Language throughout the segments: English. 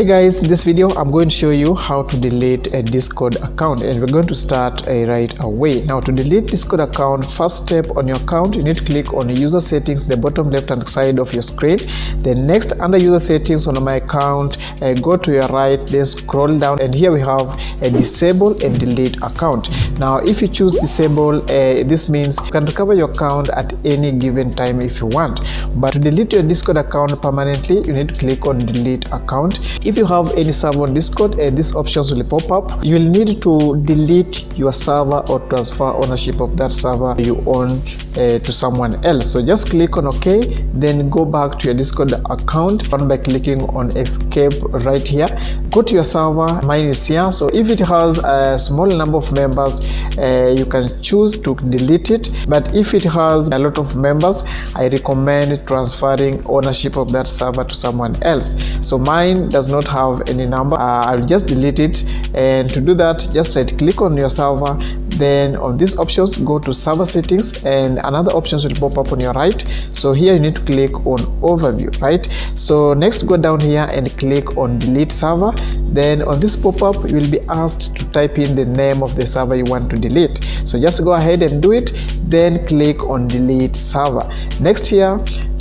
Hey guys, this video I'm going to show you how to delete a Discord account and we're going to start uh, right away. Now to delete Discord account, first step on your account, you need to click on user settings, the bottom left hand side of your screen. Then next under user settings on my account, uh, go to your right, then scroll down and here we have a disable and delete account. Now if you choose disable, uh, this means you can recover your account at any given time if you want. But to delete your Discord account permanently, you need to click on delete account if you have any server on discord uh, these options will pop up you will need to delete your server or transfer ownership of that server you own uh, to someone else. So just click on ok then go back to your discord account by clicking on escape right here. Go to your server mine is here. So if it has a small number of members uh, you can choose to delete it. But if it has a lot of members i recommend transferring ownership of that server to someone else. So mine does not have any number uh, i'll just delete it. And to do that just right click on your server. Then on these options go to server settings and another options will pop up on your right. So here you need to click on overview right? So next go down here and click on delete server. Then on this pop-up you will be asked to type in the name of the server you want to delete. So just go ahead and do it. Then click on delete server. Next here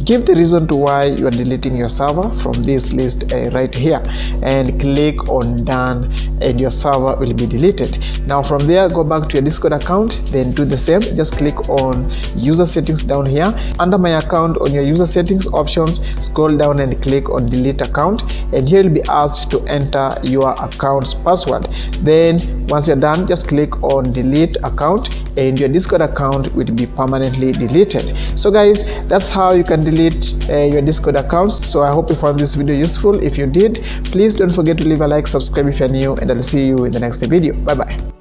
give the reason to why you are deleting your server from this list uh, right here and click on done and your server will be deleted. Now from there go back to your discord account then do the same. Just click on user settings down here. Under my account on your user settings options scroll down and click on delete account and here you'll be asked to enter your account's password. Then once you're done just click on delete account and your discord account will be permanently deleted. So guys that's how you can delete uh, your discord accounts. So i hope you found this video useful. If you did please don't forget to leave a like subscribe if you're new and i'll see you in the next video. Bye bye